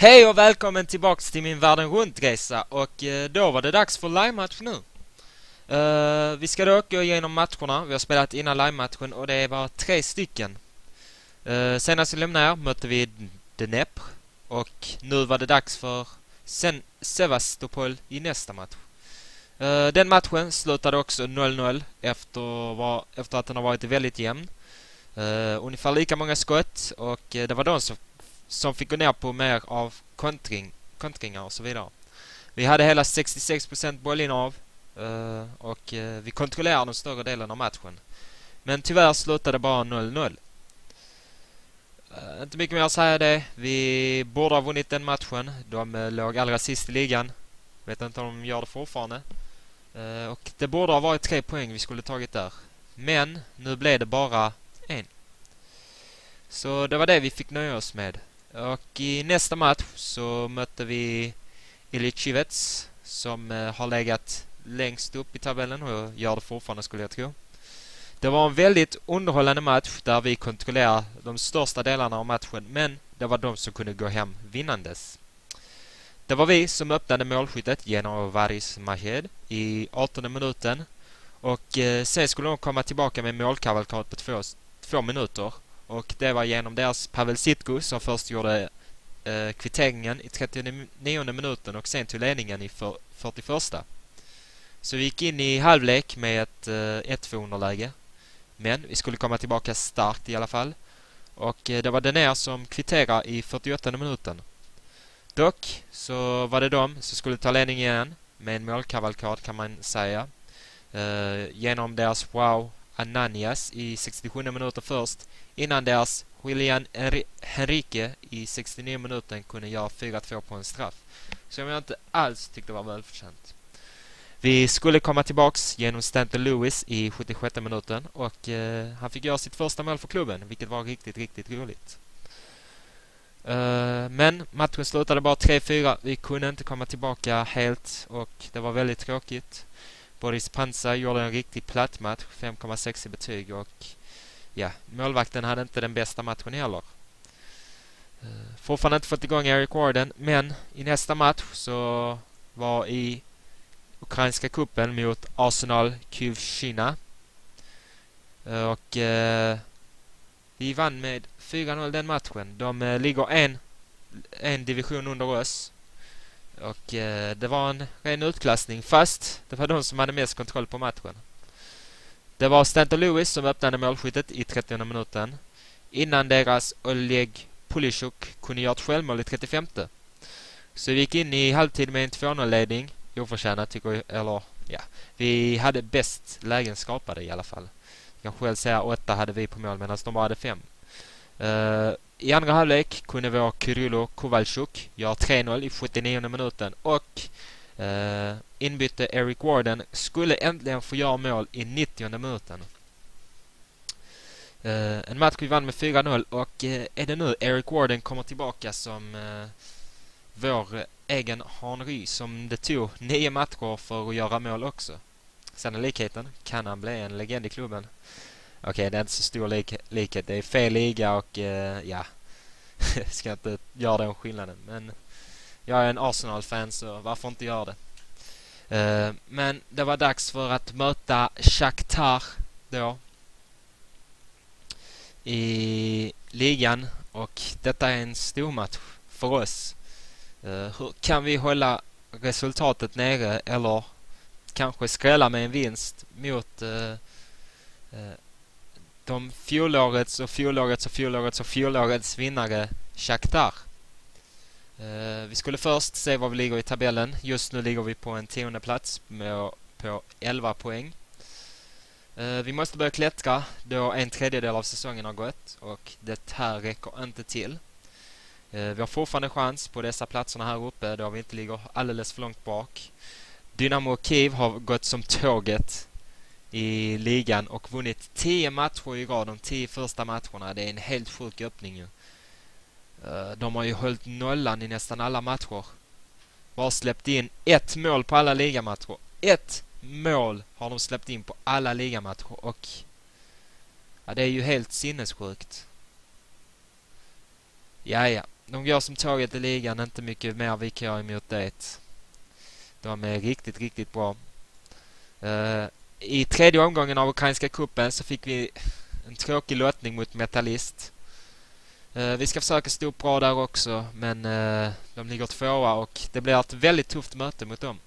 Hej och välkommen tillbaks till min världen runt-resa och eh, då var det dags för live-match nu. Uh, vi ska då gå igenom matcherna. Vi har spelat innan live-matchen och det var tre stycken. Uh, senast vi lämnade här mötte vi Dnepr och nu var det dags för Sen Sevastopol i nästa match. Uh, den matchen slutade också 0-0 efter, efter att den har varit väldigt jämn. Uh, ungefär lika många skott och det var de som som fick gå ner på mer av kontring, kontringar och så vidare. Vi hade hela 66% bollinnehav uh, och eh, vi kontrollerade den större delen av matchen. Men tyvärr slutade det bara 0-0. Eh, inte mycket mer att säga det. Vi borde ha vunnit den matchen. De uh, låg allra sist i ligan. Vet inte om de gör det fortfarande. Och det borde ha varit tre poäng vi skulle tagit där. Men nu blev det bara en. Så det var det vi fick nöja oss med. Och i nästa match så mötte vi Ilichivets som eh, har legat längst upp i tabellen och gör det fortfarande skulle jag tro. Det var en väldigt underhållande match där vi kontrollerade de största delarna av matchen men det var de som kunde gå hem vinnandes. Det var vi som öppnade målskyttet genom Varis Mahed i 18 minuten och eh, sen skulle de komma tillbaka med målkavalkad på två, två minuter och det var genom deras Pavel Sitko som först gjorde eh, kvitteringen i 39 minuten och sen tog ledningen i för, 41. Så vi gick in i halvlek med ett eh, 1-2 underläge. Men vi skulle komma tillbaka starkt i alla fall. Och eh, det var Denér som kvitterade i 48 minuten. Dock så var det de som skulle ta ledningen igen med en målkavalkad kan man säga. Eh, genom deras Wow Ananias i 67 minuter först innan deras Julian Henrique i 69 minuten kunde göra 4-2 på en straff. Som jag inte alls tyckte var välförtjänt. Vi skulle komma tillbaks genom Stanton Lewis i 76 minuten och eh, han fick göra sitt första mål för klubben, vilket var riktigt, riktigt roligt. Uh, men matchen slutade bara 3-4. Vi kunde inte komma tillbaka helt och det var väldigt tråkigt. Boris Pansa gjorde en riktigt platt match, 5,6 i betyg och ja, målvakten hade inte den bästa matchen heller. Eh, fortfarande inte fått igång Eric Warden, men i nästa match så var i Ukrainska kuppen mot Arsenal Kyivshina. Eh, och eh, vi vann med 4-0 den matchen. De eh, ligger en, en division under oss. Och eh, det var en ren utklassning fast det var de som hade mest kontroll på matchen. Det var Stanton Lewis som öppnade målskyttet i 30 minuten innan deras Oleg Polishuk kunde göra ett självmål i 35. Så vi gick in i halvtid med en 2-0-ledning. Oförtjänat tycker jag, eller ja. Vi hade bäst lägen skapade i alla fall. Jag kan själv säga åtta hade vi på mål medan de bara hade fem. Uh, i andra halvlek kunde vår Kyrylo Kovalchuk göra 3-0 i 79 minuten och eh, inbytte Eric Warden skulle äntligen få göra mål i 90 minuten. Eh, en match vi vann med 4-0 och eh, är det nu Eric Warden kommer tillbaka som eh, vår egen Henry som det tog nio matcher för att göra mål också. Sannolikheten kan han bli en legend i klubben. Okej, okay, det är inte så stor lik likhet. Det är fel liga och uh, ja, ska inte göra den skillnaden. Men jag är en Arsenal-fan så varför inte göra det? Uh, men det var dags för att möta Shakhtar då i ligan och detta är en stor match för oss. Uh, hur kan vi hålla resultatet nere eller kanske skrälla med en vinst mot uh, de fjolårets och fjolårets och fjolårets och fjolårets vinnare Shakhtar. Eh, vi skulle först se var vi ligger i tabellen. Just nu ligger vi på en tionde plats med, på 11 poäng. Eh, vi måste börja klättra då en tredjedel av säsongen har gått och det här räcker inte till. Eh, vi har fortfarande chans på dessa platserna här uppe då vi inte ligger alldeles för långt bak. Dynamo Kiev har gått som tåget i ligan och vunnit 10 matcher i rad de 10 första matcherna. Det är en helt sjuk öppning ju. Eh, de har ju hållit nollan i nästan alla matcher. Bara släppt in ett mål på alla ligamatcher. Ett mål har de släppt in på alla ligamatcher och ja, det är ju helt sinnessjukt. Ja, ja. de går som tåget i ligan. Inte mycket mer vi kan göra emot det. De är riktigt, riktigt bra. Uh, i tredje omgången av Ukrainska kuppen så fick vi en tråkig lottning mot Metallist. Eh, vi ska försöka stå upp bra där också, men eh, de ligger tvåa och det blir ett väldigt tufft möte mot dem.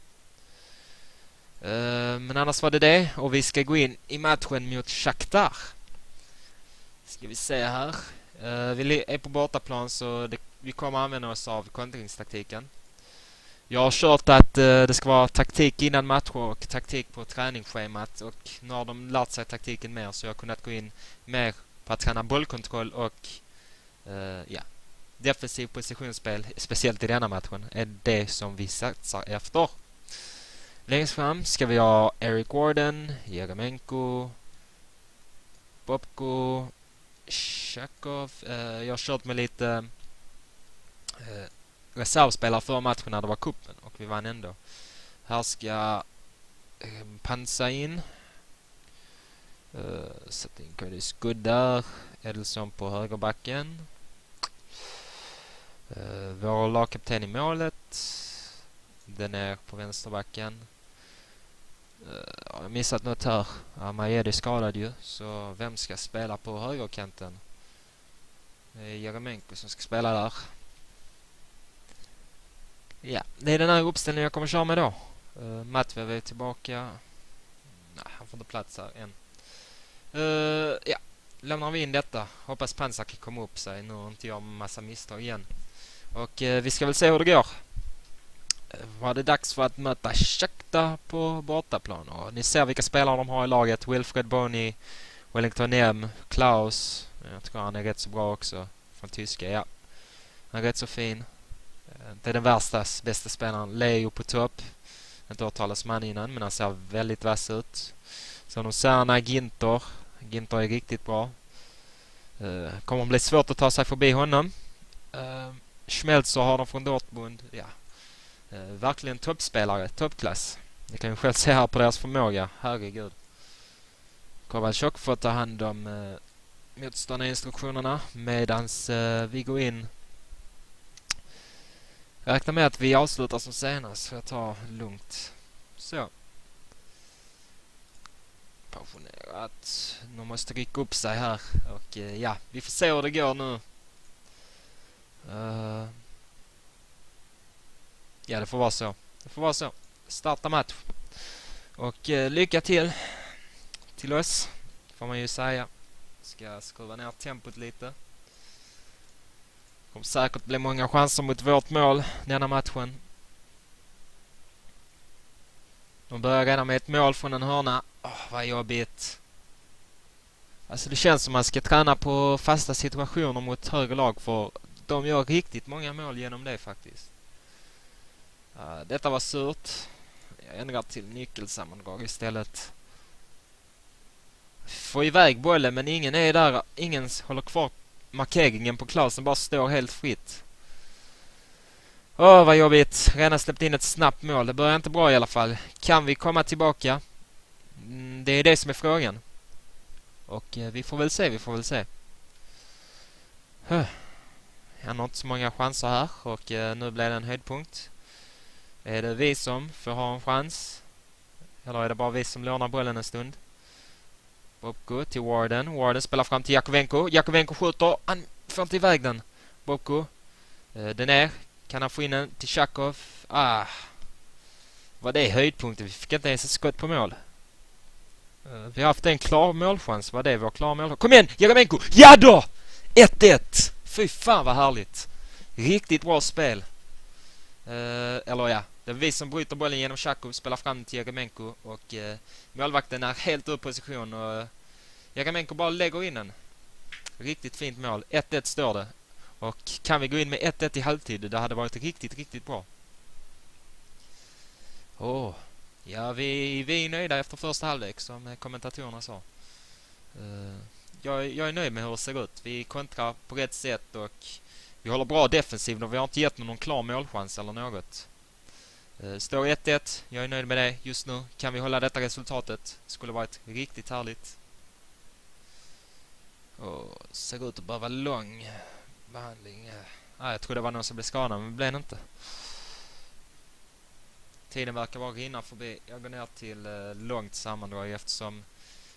Eh, men annars var det det och vi ska gå in i matchen mot Shakhtar. Ska vi se här. vi är på bortaplan så det, vi kommer använda oss av kontringstaktiken. Jag har kört att eh, det ska vara taktik innan matcher och taktik på träningsschemat och nu har de lärt sig taktiken mer så jag har kunnat gå in mer på att träna bollkontroll och Uh, ja. Defensiv positionsspel, speciellt i denna matchen, är det som vi satsar efter. Längst fram ska vi ha Eric Warden, Jeremenko, Bobko, Shakov. Uh, jag har kört med lite uh, reservspelare för matchen när det var kuppen och vi vann ändå. Här ska uh, Pansa in. Eh, uh, Sätta in Curtis Good där. På högerbacken. Uh, vår lagkapten i målet. Den är på vänsterbacken. Uh, jag missat något här. Amajed är skadad ju. Så vem ska spela på högerkanten? Det är Jeremenko som ska spela där. Ja, det är den här uppställningen jag kommer köra med då. Eh, uh, Matvev är tillbaka. Nej, han får inte plats här än. Uh, ja, lämnar vi in detta. Hoppas Pansak kommer upp sig nu och inte gör massa misstag igen. Och uh, vi ska väl se hur det går. Eh, var det dags för att möta Shakhtar på bortaplan. Och ni ser vilka spelare de har i laget. Wilfred Boni, Wellington M, Klaus. Jag tycker han är rätt så bra också. Från tyska, ja. Han är rätt så fin. Inte den värsta, bästa spelaren. Leo på topp. Inte hört talas om han innan, men han ser väldigt vass ut. Sen har Serna Ginter. Ginter är riktigt bra. Uh, kommer bli svårt att ta sig förbi honom. Uh, Schmelzer har de från Dortmund. Ja. Uh, verkligen toppspelare, toppklass. Ni kan ju själv se här på deras förmåga. Herregud. Kovalchuk får ta hand om uh, motståndarinstruktionerna medans uh, vi går in. Räkna med att vi avslutar som senast så jag tar lugnt. Så. Pensionerat. Nu måste rycka upp sig här och eh, ja, vi får se hur det går nu. Uh, ja, det får vara så. Det får vara så. Starta match. Och uh, lycka till till oss, får man ju säga. Ska skruva ner tempot lite kommer säkert bli många chanser mot vårt mål denna matchen. De börjar redan med ett mål från en hörna. Åh, oh, vad jobbigt. Alltså det känns som man ska träna på fasta situationer mot högre lag för de gör riktigt många mål genom det faktiskt. Uh, detta var surt. Jag ändrar till nyckelsammandrag istället. Får iväg bollen men ingen är där. Ingen håller kvar markeringen på Klausen. Bara står helt fritt. Åh, oh, vad jobbigt. Redan släppt in ett snabbt mål. Det börjar inte bra i alla fall. Kan vi komma tillbaka? Mm, det är det som är frågan. Och eh, vi får väl se, vi får väl se. Huh. Han har inte så många chanser här och eh, nu blir det en höjdpunkt. Är det vi som får ha en chans? Eller är det bara vi som lånar bollen en stund? Bobko till Warden. Warden spelar fram till Jakovenko. Jakovenko skjuter. Han får inte iväg den. Bobko. Eh, den är. Kan han få in den till Chakov? Ah. Var det höjdpunkten? Vi fick inte ens ett skott på mål. Eh, vi har haft en klar målchans. Var det vår klara målchans? Kom igen! Jakovenko! Ja då! 1-1! Fy fan vad härligt. Riktigt bra spel. Eh, eller ja, det är vi som bryter bollen genom Chakov, spelar fram till Jeremenko och eh, målvakten är helt ur position och eh, Jeremenko bara lägger in den. Riktigt fint mål. 1-1 står det. Och kan vi gå in med 1-1 i halvtid, det hade varit riktigt, riktigt bra. Åh, oh. ja vi, vi är nöjda efter första halvlek som eh, kommentatorerna sa. Uh, jag, jag är nöjd med hur det ser ut. Vi kontrar på rätt sätt och vi håller bra defensiv och vi har inte gett någon klar målchans eller något. Eh, Står 1-1. Jag är nöjd med det just nu. Kan vi hålla detta resultatet skulle varit riktigt härligt. Och ser ut att behöva lång behandling. Ah, jag trodde det var någon som blev skadad, men det blev det inte. Tiden verkar bara rinna förbi. Jag går ner till eh, långt sammandrag eftersom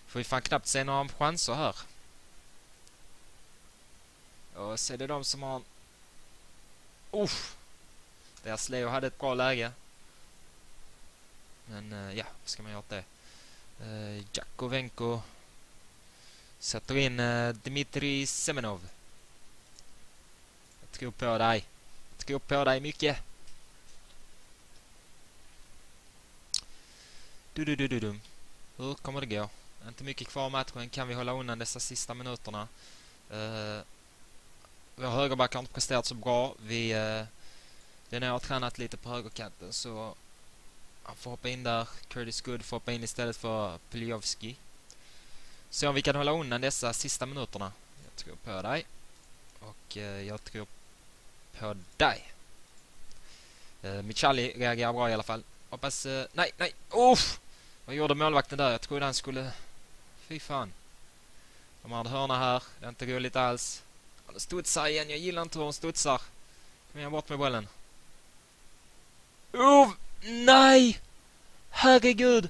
får vi fan knappt se några chanser här. Och så är det de som har... Uff! Deras Leo hade ett bra läge. Men eh, ja, vad ska man göra åt det? Eh, Jakovenko sätter in eh, Dmitri Dmitrij Semenov. Jag tror på dig. Jag tror på dig mycket. Du, du, du, du, du. Hur kommer det gå? Inte mycket kvar av matchen. Kan vi hålla undan dessa sista minuterna? Uh, vår högerback har inte presterat så bra. Vi, uh, den har tränat lite på högerkanten så får hoppa in där. Curtis Good får hoppa in istället för Piljovski. Se om vi kan hålla undan dessa sista minuterna. Jag tror på dig. Och eh, jag tror på dig. Eh, Michali reagerar bra i alla fall. Hoppas... Eh, nej, nej! Uff! Vad gjorde målvakten där? Jag trodde han skulle... Fy fan. De hade hörna här. Det är inte roligt alls. Han studsar igen. Jag gillar inte hur hon studsar. Kom igen, bort med bollen. Uff! Nej! Herregud!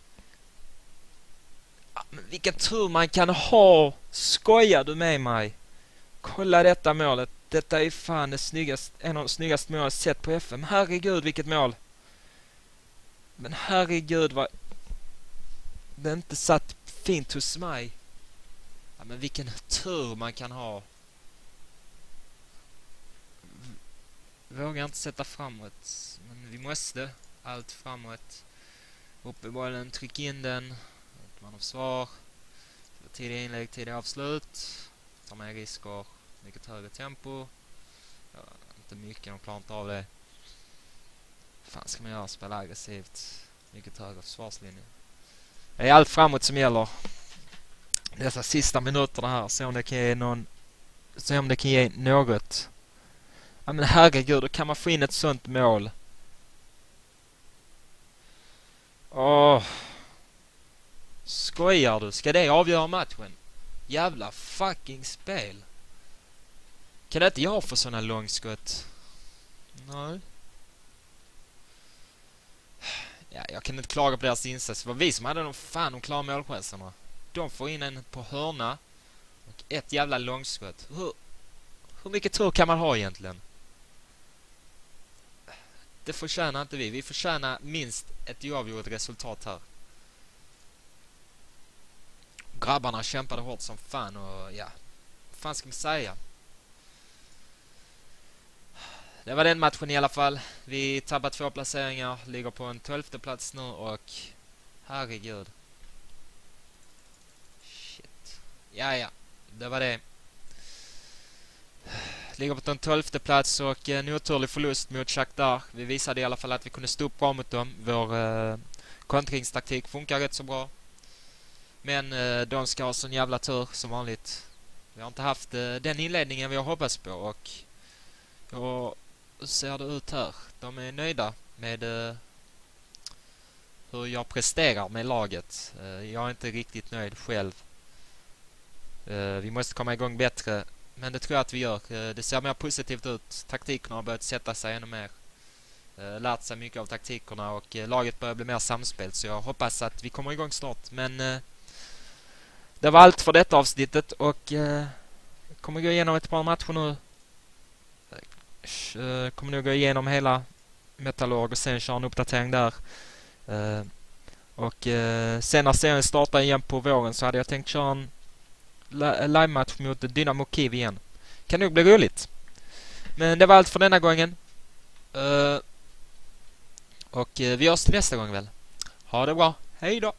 Ah, men vilken tur man kan ha! Skojar du med mig? Kolla detta målet. Detta är fan det snyggaste, en av de snyggaste mål jag sett på FM. Herregud, vilket mål! Men herregud vad... Det inte satt fint hos mig. Ja, men vilken tur man kan ha. Vågar inte sätta framåt. Men vi måste. Allt framåt. Upp i bollen, tryck in den. Man har svar. Tidiga inlägg, tidiga avslut. Ta med risker. Mycket högre tempo. Ja, inte mycket, de klarar inte av det. fan ska man göra? Spela aggressivt. Mycket högre försvarslinje. Det är allt framåt som gäller. Dessa sista minuterna här. Se om det kan ge någon... Se om det kan ge något. Ja men herregud, då kan man få in ett sånt mål. Åh. Skojar du? Ska det avgöra matchen? Jävla fucking spel. Kan inte jag få såna långskott? Nej. Ja, jag kan inte klaga på deras insats. Det var vi som hade de fan de klara målchanserna. De får in en på hörna och ett jävla långskott. Hur, hur mycket tur kan man ha egentligen? Det förtjänar inte vi. Vi förtjänar minst ett oavgjort resultat här. Grabbarna kämpade hårt som fan och ja, vad fan ska man säga? Det var den matchen i alla fall. Vi tappade två placeringar, ligger på en tolfte plats nu och herregud. Shit. Ja, ja. Det var det. Ligger på en tolfte plats och eh, en oturlig förlust mot Shakhtar. Vi visade i alla fall att vi kunde stå upp bra mot dem. Vår eh, kontringstaktik funkar rätt så bra. Men eh, de ska ha sån jävla tur som vanligt. Vi har inte haft eh, den inledningen vi har hoppats på och hur ser det ut här? De är nöjda med eh, hur jag presterar med laget. Eh, jag är inte riktigt nöjd själv. Eh, vi måste komma igång bättre, men det tror jag att vi gör. Eh, det ser mer positivt ut. Taktikerna har börjat sätta sig ännu mer. Eh, lärt sig mycket av taktikerna och eh, laget börjar bli mer samspelt så jag hoppas att vi kommer igång snart. Men det var allt för detta avsnittet och jag kommer gå igenom ett par matcher nu Jag kommer nog gå igenom hela Metallurg och sen köra en uppdatering där. Och sen när serien startar igen på våren så hade jag tänkt köra en live-match mot Dynamo Kiev igen. Kan nog bli roligt. Men det var allt för denna gången. Uh, och eh, vi hörs till nästa gång väl. Ha det bra. Hej då!